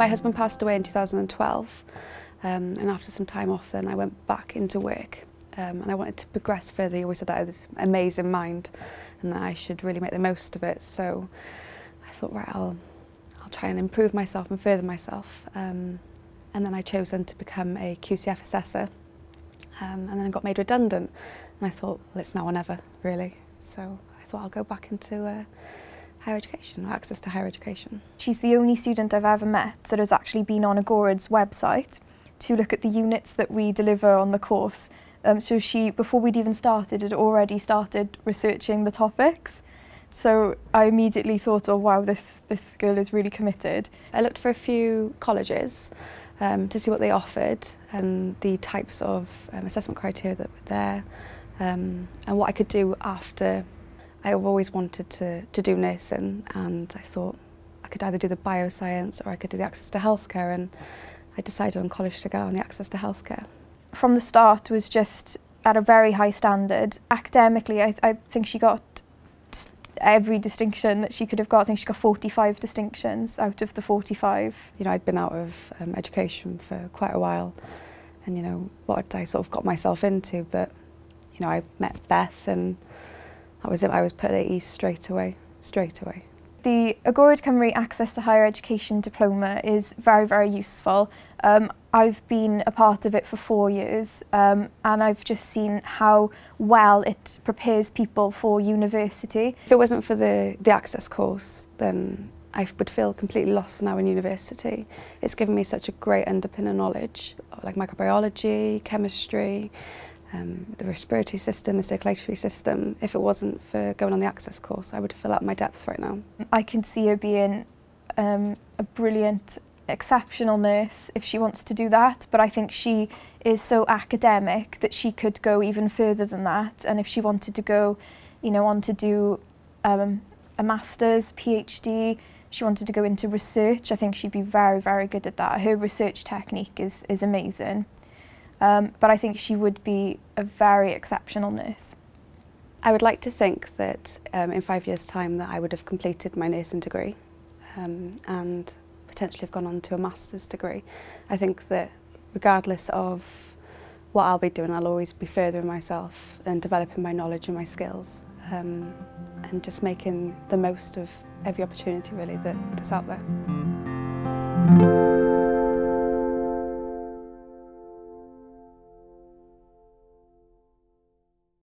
My husband passed away in 2012 um, and after some time off then I went back into work um, and I wanted to progress further. He always said that I had this amazing mind and that I should really make the most of it. So I thought, right, I'll, I'll try and improve myself and further myself. Um, and then I chose then to become a QCF assessor um, and then I got made redundant and I thought, well, it's now or never, really. So I thought I'll go back into uh, higher education, or access to higher education. She's the only student I've ever met that has actually been on Agored's website to look at the units that we deliver on the course Um, so she, before we'd even started, had already started researching the topics. So I immediately thought, oh wow, this, this girl is really committed. I looked for a few colleges um, to see what they offered and the types of um, assessment criteria that were there um, and what I could do after. I've always wanted to, to do nursing and I thought I could either do the bioscience or I could do the access to healthcare and I decided on college to go on the access to healthcare. from the start was just at a very high standard. Academically, I, I think she got every distinction that she could have got. I think she got 45 distinctions out of the 45. You know, I'd been out of um, education for quite a while and, you know, what had I sort of got myself into, but, you know, I met Beth and that was it. I was put at ease straight away, straight away. The Agored Cymru Access to Higher Education Diploma is very, very useful. Um, I've been a part of it for four years um, and I've just seen how well it prepares people for university. If it wasn't for the, the access course, then I would feel completely lost now in university. It's given me such a great underpinning knowledge, like microbiology, chemistry, um, the respiratory system, the circulatory system. If it wasn't for going on the access course, I would fill up my depth right now. I can see her being um, a brilliant, exceptional nurse if she wants to do that, but I think she is so academic that she could go even further than that. And if she wanted to go, you know, on to do um, a master's, PhD, she wanted to go into research, I think she'd be very, very good at that. Her research technique is, is amazing. Um, but I think she would be a very exceptional nurse. I would like to think that um, in five years' time that I would have completed my nursing degree um, and potentially have gone on to a master's degree. I think that regardless of what I'll be doing, I'll always be furthering myself and developing my knowledge and my skills um, and just making the most of every opportunity really that, that's out there.